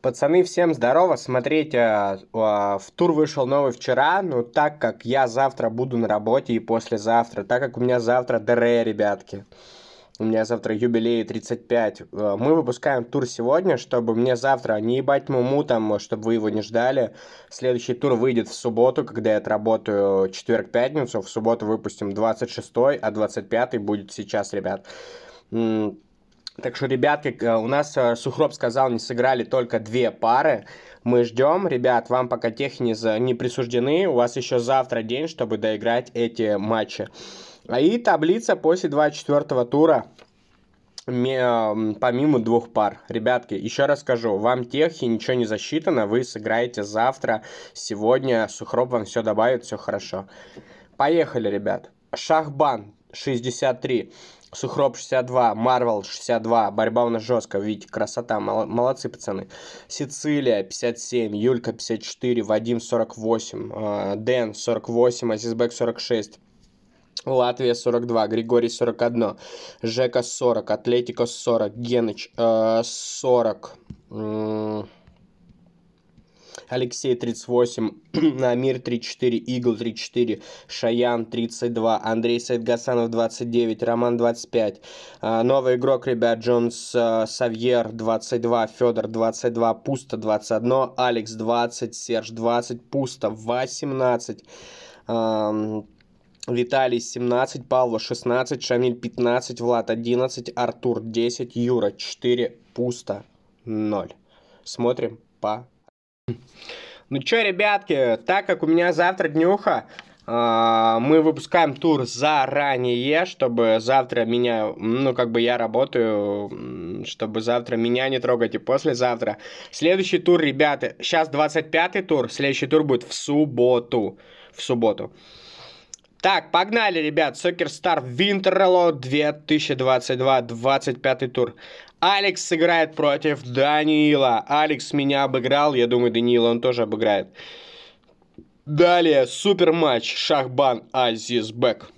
Пацаны, всем здорово. Смотрите, а, в тур вышел новый вчера, но так как я завтра буду на работе и послезавтра, так как у меня завтра ДР, ребятки, у меня завтра юбилей 35, а, мы выпускаем тур сегодня, чтобы мне завтра не ебать муму там, чтобы вы его не ждали. Следующий тур выйдет в субботу, когда я отработаю четверг-пятницу, в субботу выпустим 26, а 25 будет сейчас, ребят. Так что, ребятки, э, у нас э, Сухроб сказал, не сыграли только две пары. Мы ждем, ребят, вам пока техни не присуждены. У вас еще завтра день, чтобы доиграть эти матчи. А и таблица после 24 тура помимо двух пар. Ребятки, еще раз скажу, вам техи ничего не засчитано, вы сыграете завтра, сегодня, Сухроб вам все добавит, все хорошо. Поехали, ребят. Шахбан 63. Сухроб 62, Марвел 62, борьба у нас жесткая, видите, красота, молодцы пацаны. Сицилия 57, Юлька 54, Вадим 48, э, Дэн 48, Азизбек 46. Латвия 42, Григорий 41, Жека 40, Атлетико 40, Геныч э, 40, Алексей 38, Амир 34, Игл 34, Шаян 32, Андрей Сайдгасанов 29, Роман 25. А, новый игрок, ребят, Джонс а, Савьер 22, Федор 22, Пусто 21, Алекс 20, Серж 20, Пусто 18. Виталий 17, Павло 16, Шамиль 15, Влад 11, Артур 10, Юра 4, пусто 0. Смотрим по ну чё, ребятки, так как у меня завтра днюха, а, мы выпускаем тур заранее, чтобы завтра меня, ну, как бы я работаю, чтобы завтра меня не трогать и послезавтра. Следующий тур, ребята, сейчас 25-й тур, следующий тур будет в субботу, в субботу. Так, погнали, ребят. Soccer Star Winterlo 2022, 25 тур. Алекс сыграет против Даниила. Алекс меня обыграл, я думаю, Даниила он тоже обыграет. Далее, супер матч. Шахбан Азизбек.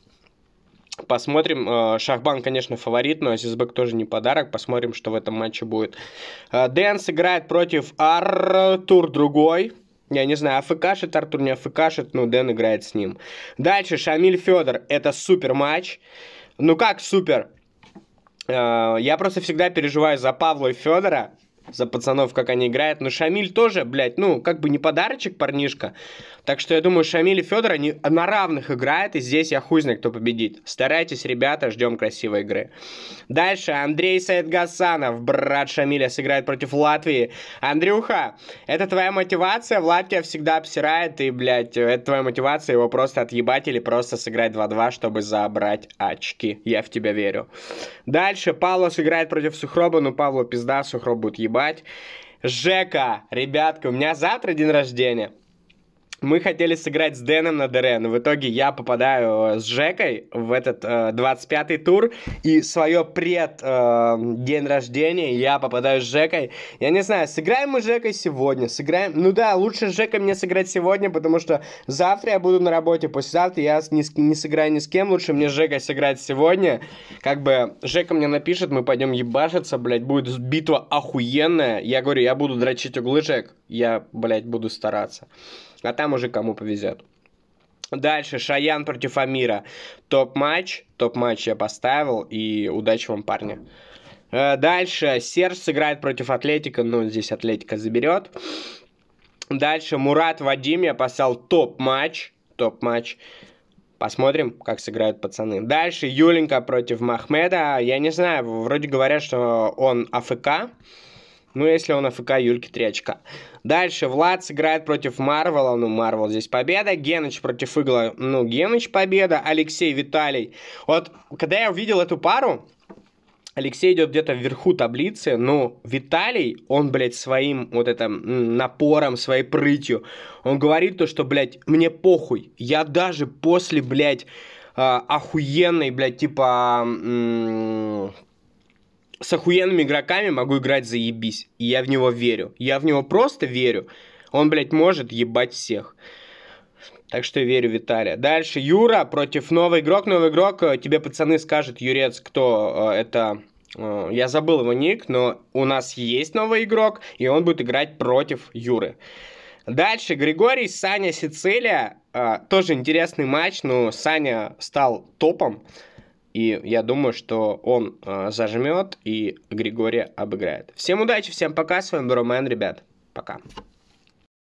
Посмотрим. Э, Шахбан, конечно, фаворит, но Азизбек тоже не подарок. Посмотрим, что в этом матче будет. Э, Дэн сыграет против Артур другой. Я не знаю, АФКшит Артур, не АФКшит, но Дэн играет с ним. Дальше Шамиль Федор. Это супер матч. Ну как супер? Э, я просто всегда переживаю за Павла и Федора за пацанов, как они играют. Но Шамиль тоже, блядь, ну, как бы не подарочек парнишка. Так что я думаю, Шамиль и Федор, они на равных играют, и здесь я хуй знаю, кто победит. Старайтесь, ребята, ждем красивой игры. Дальше Андрей Саидгасанов, брат Шамиля, сыграет против Латвии. Андрюха, это твоя мотивация? Влад тебя всегда обсирает, и, блядь, это твоя мотивация его просто отъебать или просто сыграть 2-2, чтобы забрать очки. Я в тебя верю. Дальше Павло сыграет против Сухроба, ну, Павло пизда, Сухроб будет ебать ебать. Жека, ребятка, у меня завтра день рождения. Мы хотели сыграть с Дэном на ДР, но в итоге я попадаю э, с Жекой в этот э, 25-й тур, и свое пред э, день рождения я попадаю с Жекой. Я не знаю, сыграем мы с Жекой сегодня, сыграем... Ну да, лучше с Жекой мне сыграть сегодня, потому что завтра я буду на работе, послезавтра я не, не сыграю ни с кем, лучше мне с Жекой сыграть сегодня. Как бы Жека мне напишет, мы пойдем ебашиться, блядь, будет битва охуенная. Я говорю, я буду дрочить углы, Жек, я, блядь, буду стараться. А там уже кому повезет. Дальше Шаян против Амира. Топ-матч. Топ-матч я поставил. И удачи вам, парни. Э, дальше Серж сыграет против Атлетика. Ну, здесь Атлетика заберет. Дальше Мурат Вадим я поставил топ-матч. Топ-матч. Посмотрим, как сыграют пацаны. Дальше Юленька против Махмеда. Я не знаю, вроде говорят, что он АФК. Ну, если он АФК, Юльки 3 очка. Дальше Влад сыграет против Марвела. Ну, Марвел здесь победа. Геныч против Игла. Ну, Геныч победа. Алексей, Виталий. Вот, когда я увидел эту пару, Алексей идет где-то вверху таблицы, но Виталий, он, блядь, своим вот этим напором, своей прытью, он говорит то, что, блядь, мне похуй. Я даже после, блядь, а, охуенной, блядь, типа с охуенными игроками могу играть заебись. И я в него верю. Я в него просто верю. Он, блядь, может ебать всех. Так что верю Виталия. Дальше Юра против новый игрок. Новый игрок. Э, тебе пацаны скажут, Юрец, кто э, это Э, я забыл его ник, но у нас есть новый игрок, и он будет играть против Юры. Дальше Григорий, Саня, Сицилия. Тоже интересный матч, но Саня стал топом. И я думаю, что он э, зажмет и Григория обыграет. Всем удачи, всем пока. С вами был Ромен, ребят. Пока.